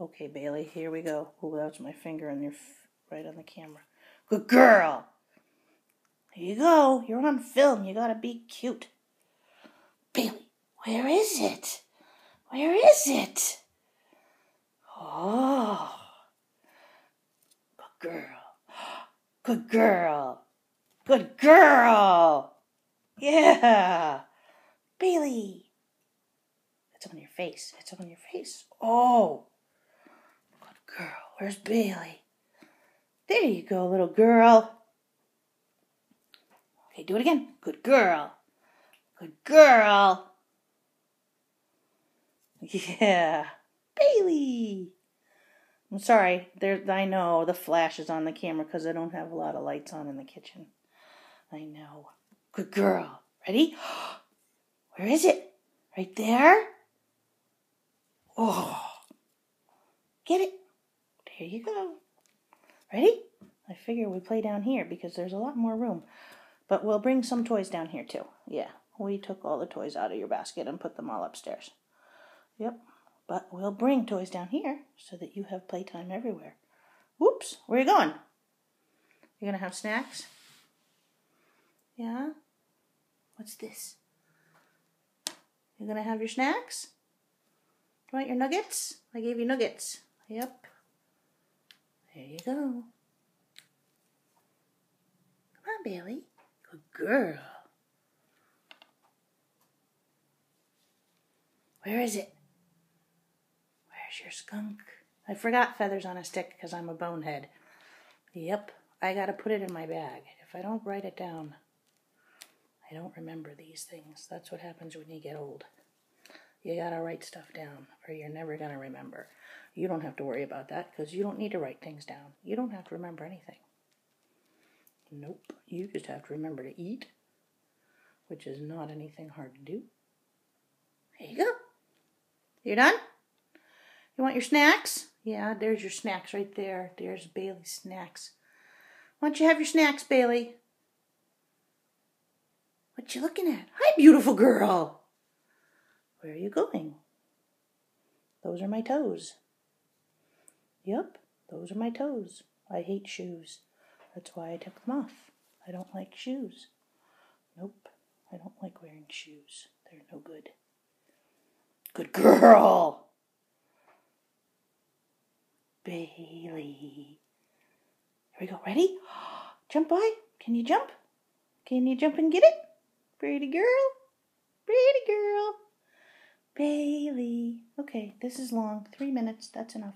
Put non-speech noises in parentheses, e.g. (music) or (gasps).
Okay, Bailey, here we go. Oh, that's my finger on your f- right on the camera. Good girl. Here you go. You're on film. You gotta be cute. Bailey, where is it? Where is it? Oh, good girl. Good girl. Good girl. Yeah. Bailey. It's on your face. It's on your face. Oh. Girl. Where's Bailey? There you go, little girl. Okay, do it again. Good girl. Good girl. (laughs) Yeah. Bailey. I'm sorry. There I know the flash is on the camera because I don't have a lot of lights on in the kitchen. I know. Good girl. Ready? (gasps) Where is it? Right there? Oh. Get it. There you go. Ready? I figure we play down here because there's a lot more room. But we'll bring some toys down here too. Yeah, we took all the toys out of your basket and put them all upstairs. Yep. But we'll bring toys down here so that you have playtime everywhere. Whoops, where are you going? You're gonna have snacks? Yeah? What's this? You're gonna have your snacks? You want your nuggets? I gave you nuggets. Yep. There you go. Come on, Bailey. Good girl. Where is it? Where's your skunk? I forgot feathers on a stick because I'm a bonehead. Yep, I gotta put it in my bag. If I don't write it down, I don't remember these things. That's what happens when you get old. You gotta write stuff down or you're never gonna remember. You don't have to worry about that because you don't need to write things down. You don't have to remember anything. Nope, you just have to remember to eat, which is not anything hard to do. There you go. You're done? You want your snacks? Yeah, there's your snacks right there. There's Bailey's snacks. Why don't you have your snacks, Bailey? What you looking at? Hi, beautiful girl. Where are you going? Those are my toes. Yep, those are my toes. I hate shoes. That's why I took them off. I don't like shoes. Nope, I don't like wearing shoes. They're no good. Good girl. Bailey. Here we go. Ready? (gasps) Jump, boy. Can you jump? Can you jump and get it? Pretty girl. Pretty girl. Bailey. Okay, this is long. Three minutes. That's enough.